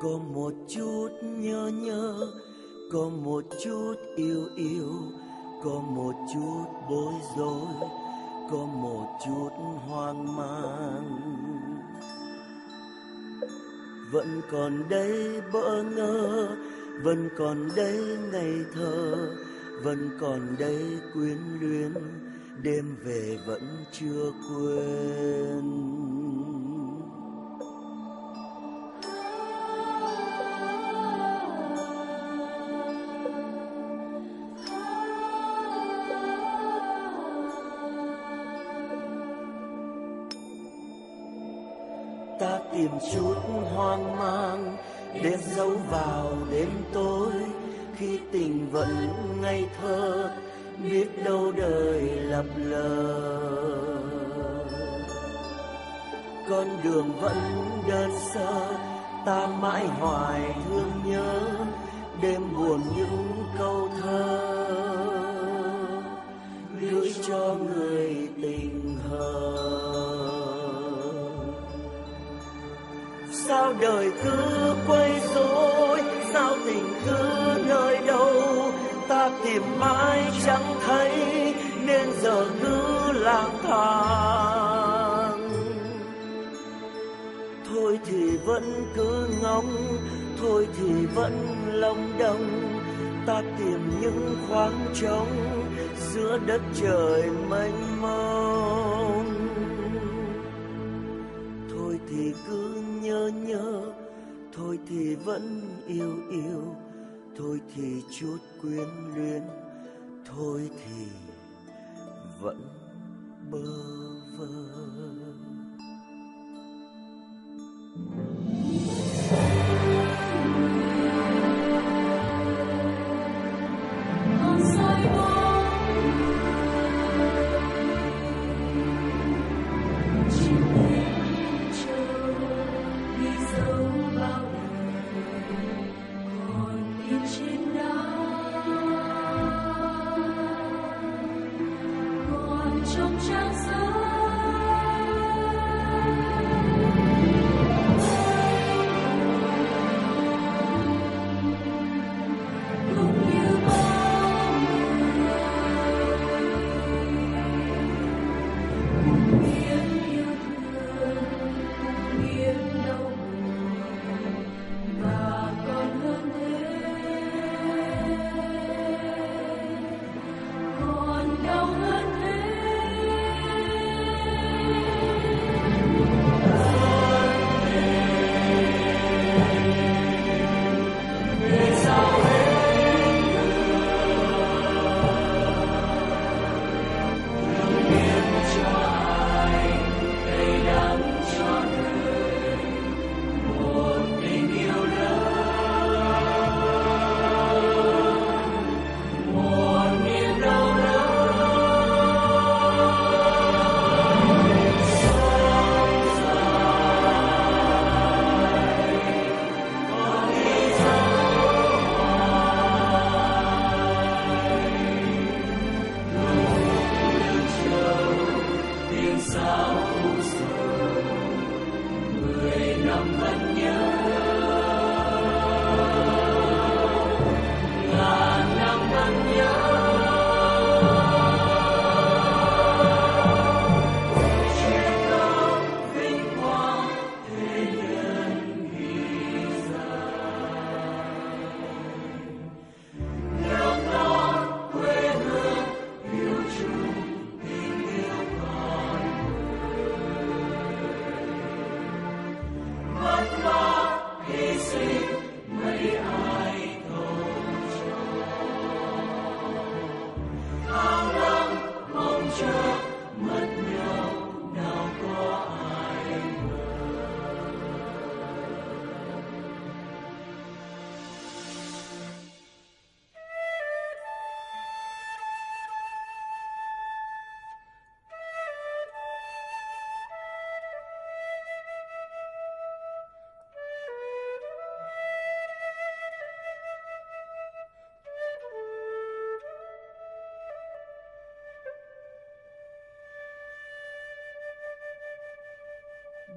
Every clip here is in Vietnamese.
có một chút nhớ nhớ, có một chút yêu yêu, có một chút bối rối, có một chút hoang mang. Vẫn còn đây bỡ ngỡ, vẫn còn đây ngày thơ, vẫn còn đây quyến luyến, đêm về vẫn chưa quên. Tìm chút hoang mang để giấu vào đêm tối. Khi tình vẫn ngây thơ, biết đâu đời lập lờ. Con đường vẫn đơn sơ, ta mãi hoài thương nhớ. Đêm buồn những câu thơ, gửi cho người sao đời cứ quay rối? Sao tình cứ nơi đâu? Ta tìm mãi chẳng thấy, nên giờ cứ lang thang. Thôi thì vẫn cứ ngóng, thôi thì vẫn lòng đông. Ta tìm những khoáng trống giữa đất trời mênh mông. Thôi thì cứ nhớ nhớ. Thôi thì vẫn yêu yêu, thôi thì chút quyến luyến, thôi thì vẫn bơ vơ. con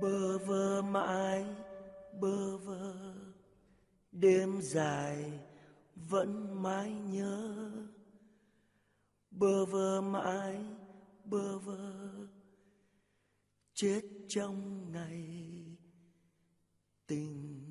bơ vơ mãi, bơ vơ. Đêm dài vẫn mãi nhớ. Bơ vơ mãi, bơ vơ. Chết trong ngày tình